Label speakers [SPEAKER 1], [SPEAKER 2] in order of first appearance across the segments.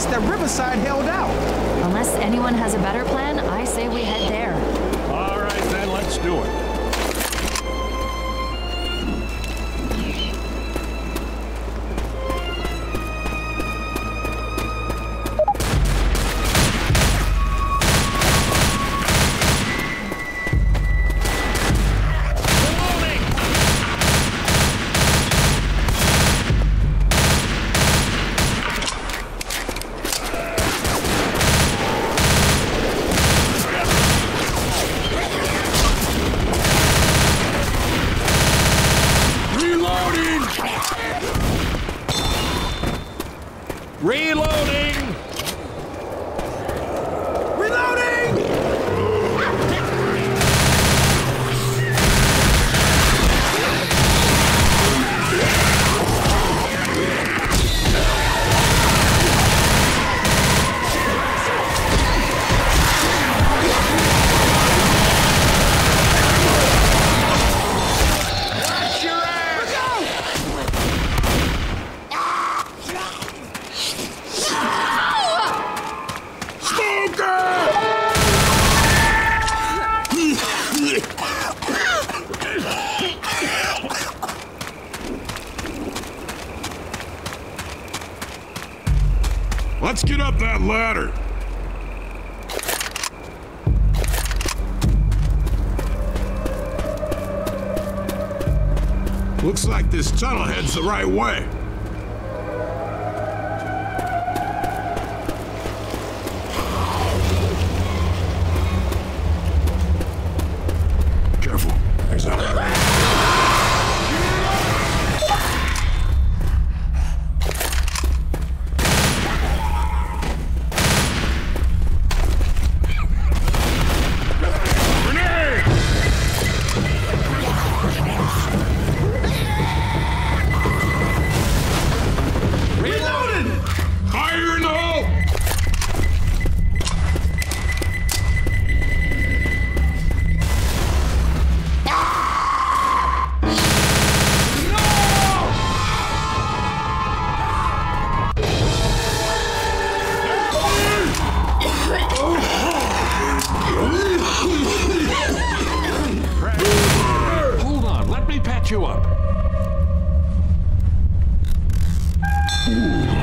[SPEAKER 1] force that Riverside held out.
[SPEAKER 2] Unless anyone has a better plan, I say we head there.
[SPEAKER 3] All right, then, let's do it.
[SPEAKER 4] That ladder. Looks like this tunnel heads the right way.
[SPEAKER 1] Reloading!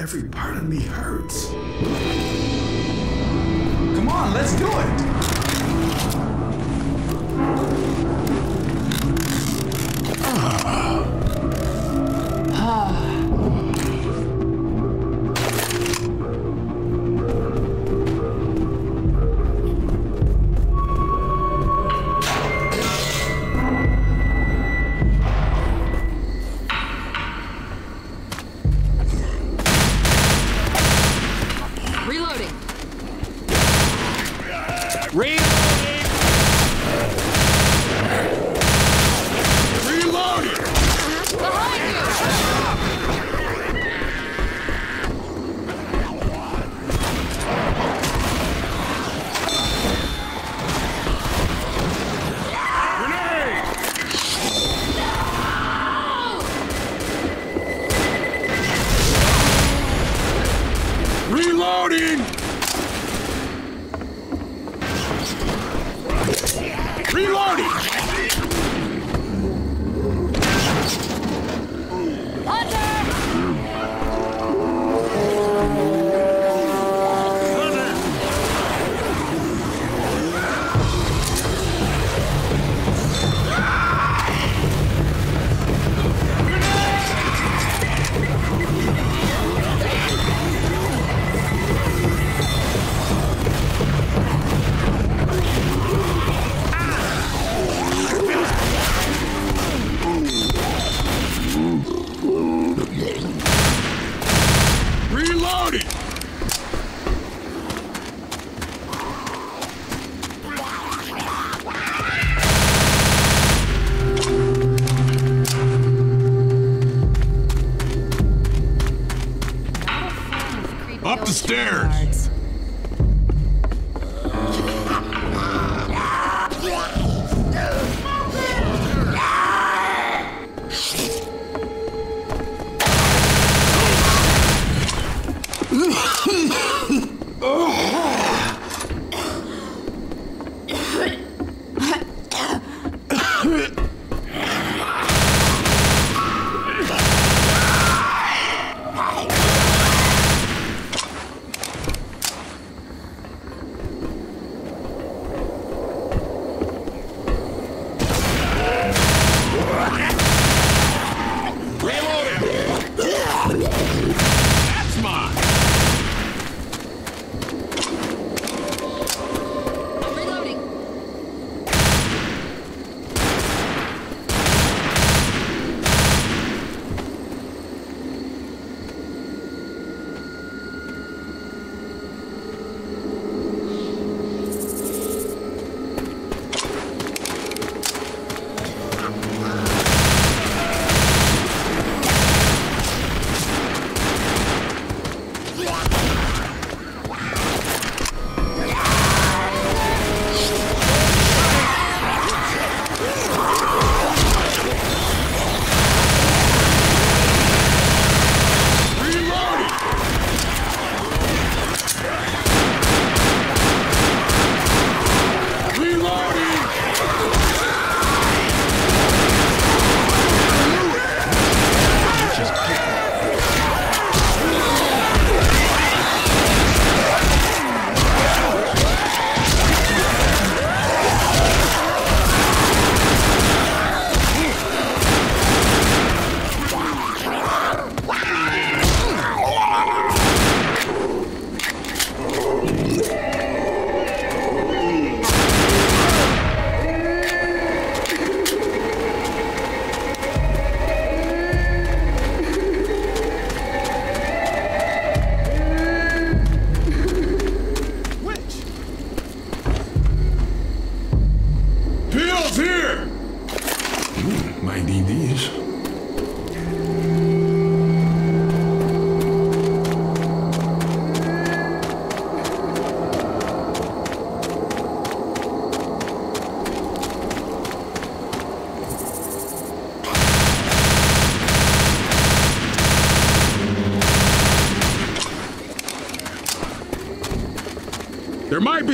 [SPEAKER 2] Every part of me hurts. Come on, let's do it!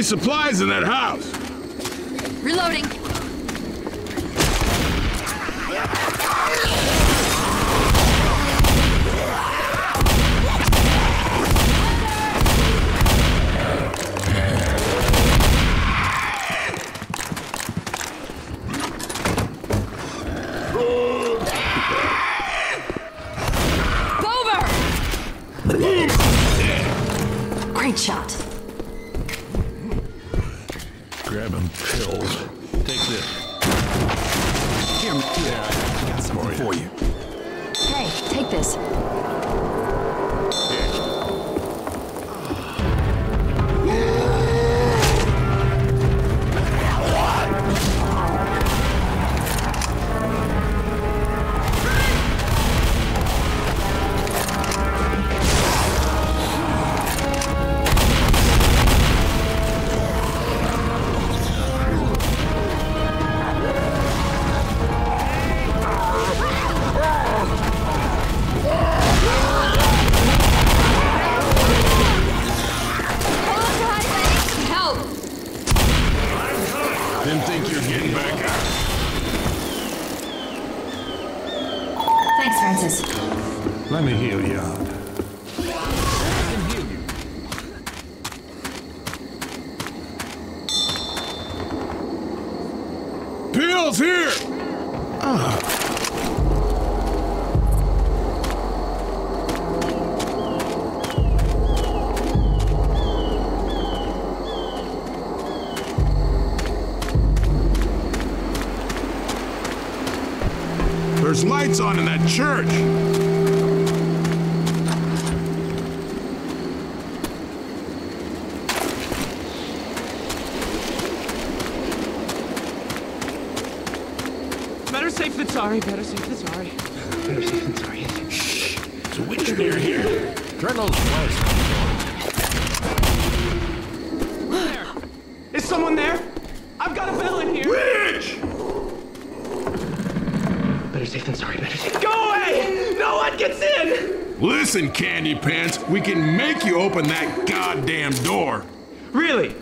[SPEAKER 1] Supplies in that house. It's a witch near here.
[SPEAKER 2] Turn those lights
[SPEAKER 5] Is someone there? I've got a bell in here.
[SPEAKER 1] Witch!
[SPEAKER 5] Better safe than sorry, better safe. Go away! No one gets in!
[SPEAKER 1] Listen, Candy Pants, we can make you open that goddamn door.
[SPEAKER 5] Really?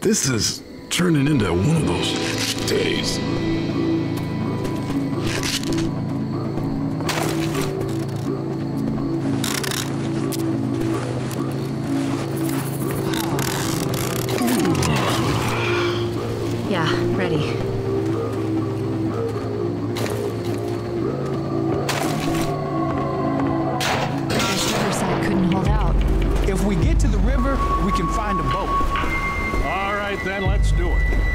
[SPEAKER 1] This is turning into one of those days.
[SPEAKER 6] Yeah, ready. This riverside couldn't hold out.
[SPEAKER 4] If we get to the river, we can find a boat.
[SPEAKER 2] Then, let's do it.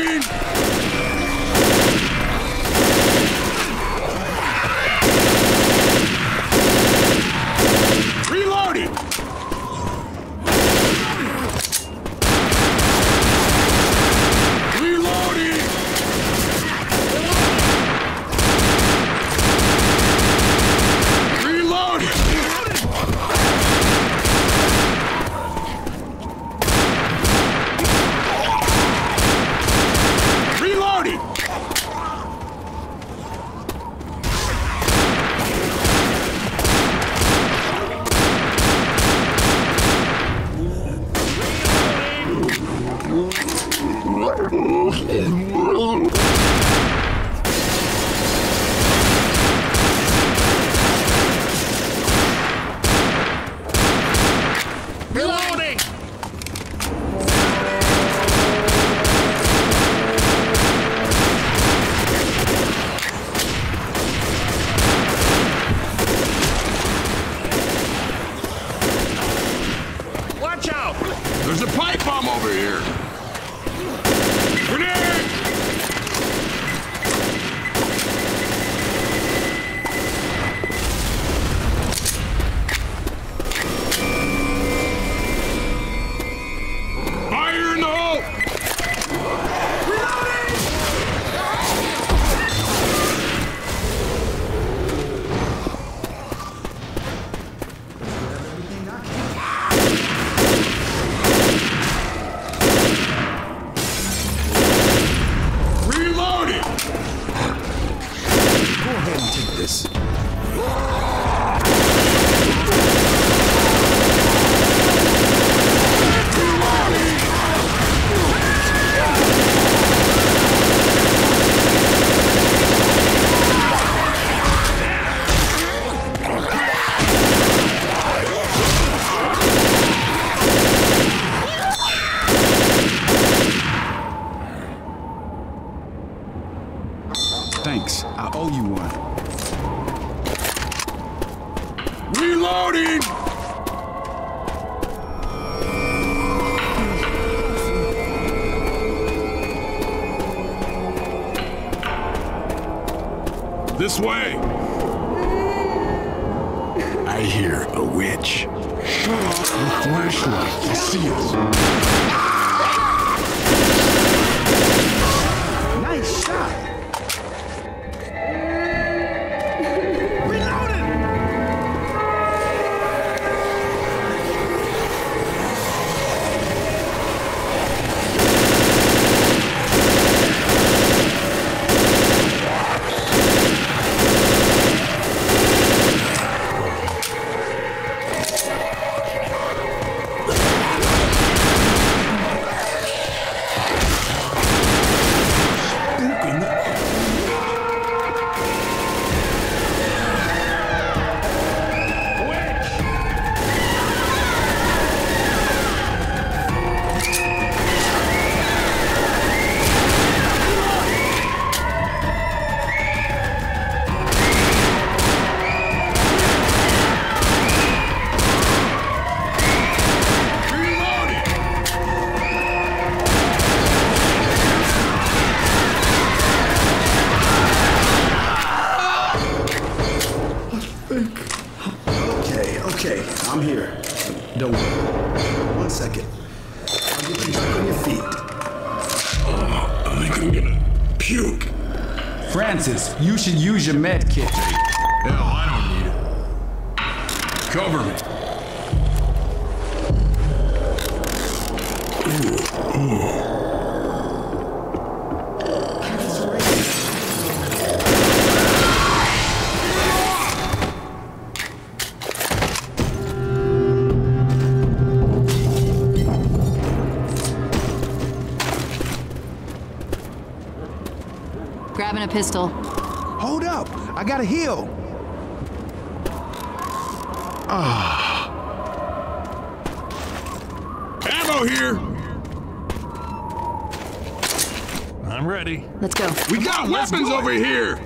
[SPEAKER 4] Green! your
[SPEAKER 7] med kit.
[SPEAKER 1] Hell, I don't need it. Cover me.
[SPEAKER 2] Grabbing a pistol.
[SPEAKER 7] I gotta heal. Ah.
[SPEAKER 1] Ammo here.
[SPEAKER 3] I'm ready.
[SPEAKER 2] Let's go.
[SPEAKER 1] We got Let's weapons go. over here.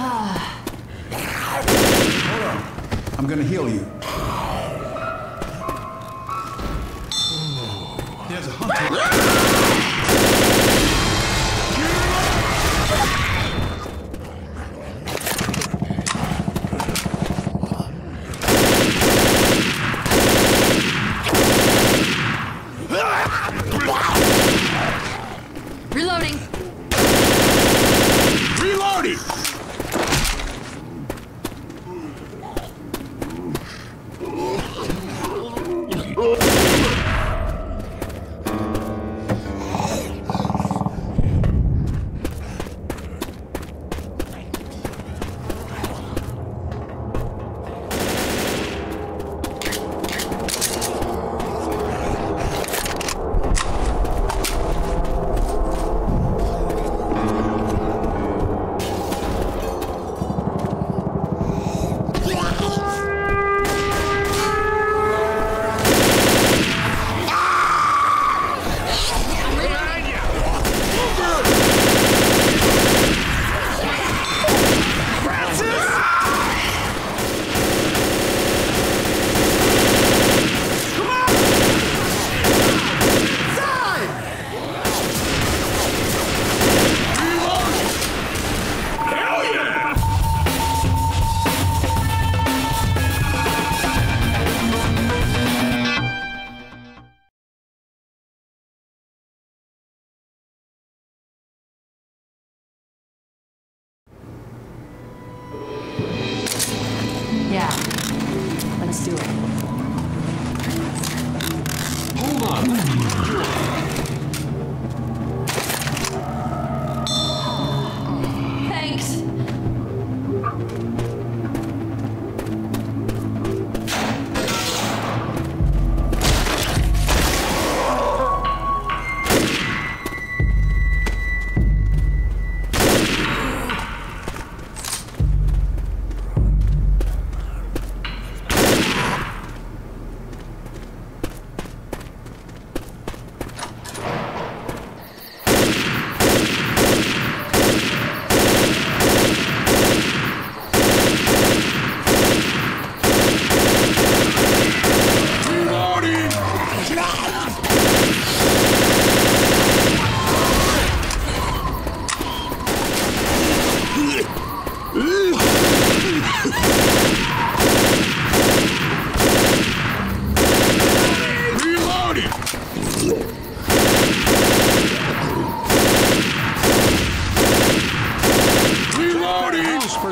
[SPEAKER 8] Hold on.
[SPEAKER 4] I'm gonna heal you.
[SPEAKER 1] There's a hunter.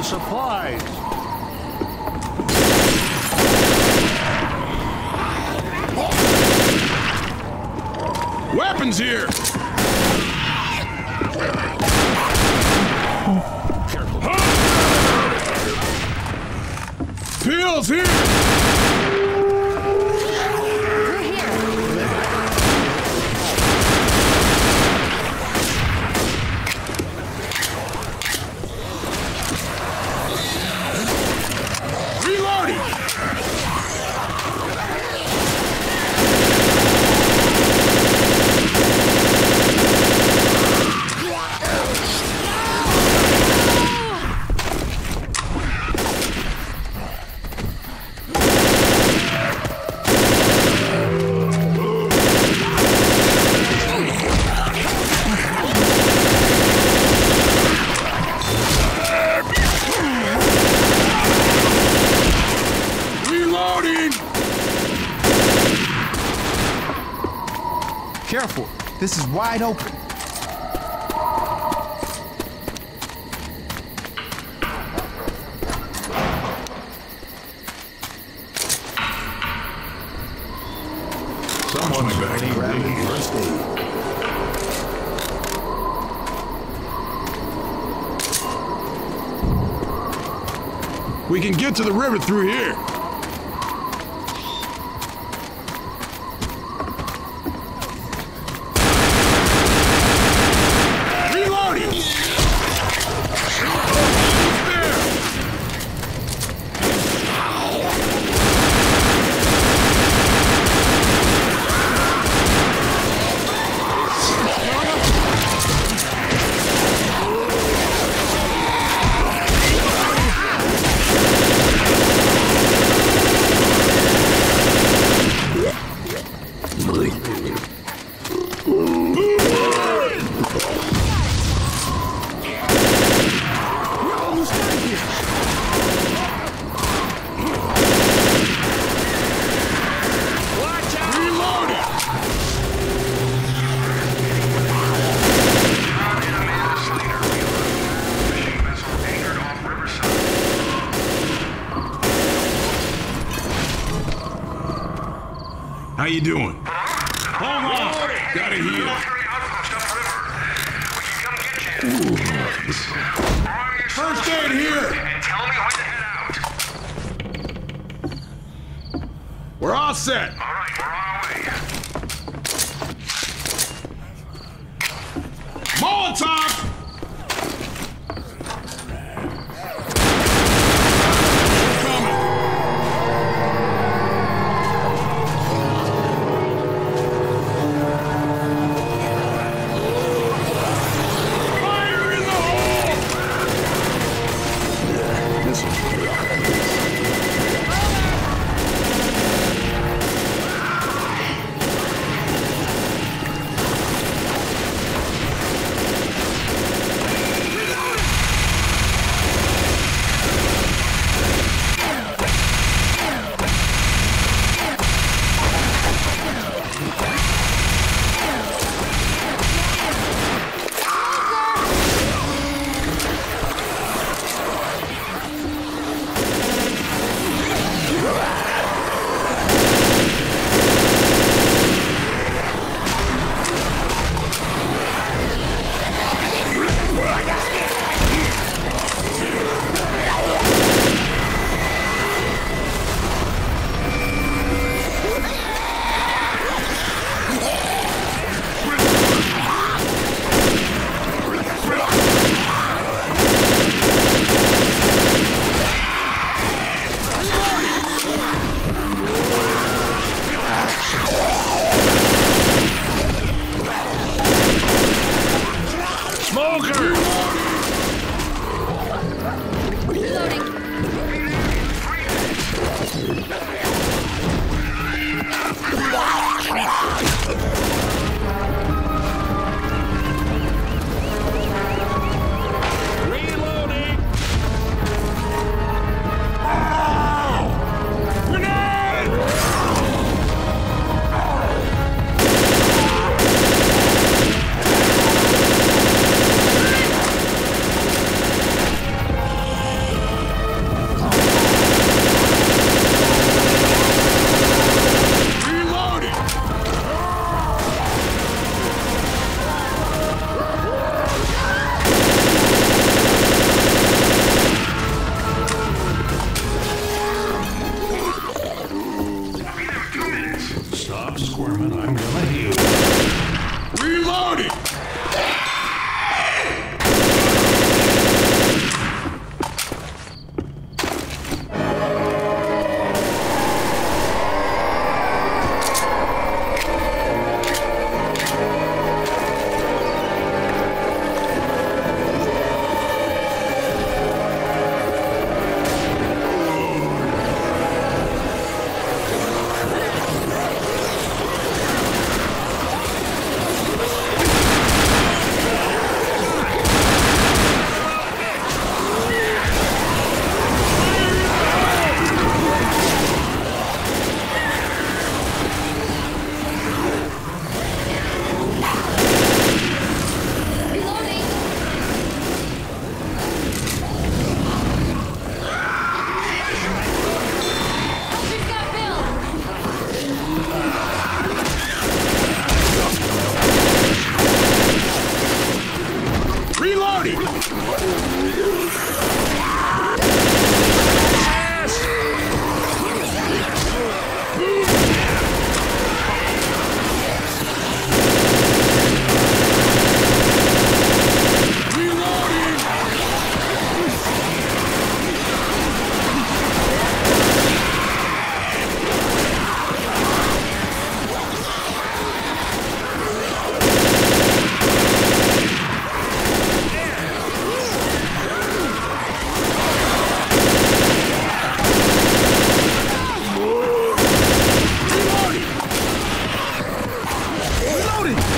[SPEAKER 3] supplies.
[SPEAKER 2] Weapons here!
[SPEAKER 9] Wide open.
[SPEAKER 1] Someone's back.
[SPEAKER 4] Grabbing first aid.
[SPEAKER 1] We can get to the river through here. We're all set.
[SPEAKER 10] All right, we're on our way.
[SPEAKER 1] Molotov! Reloading!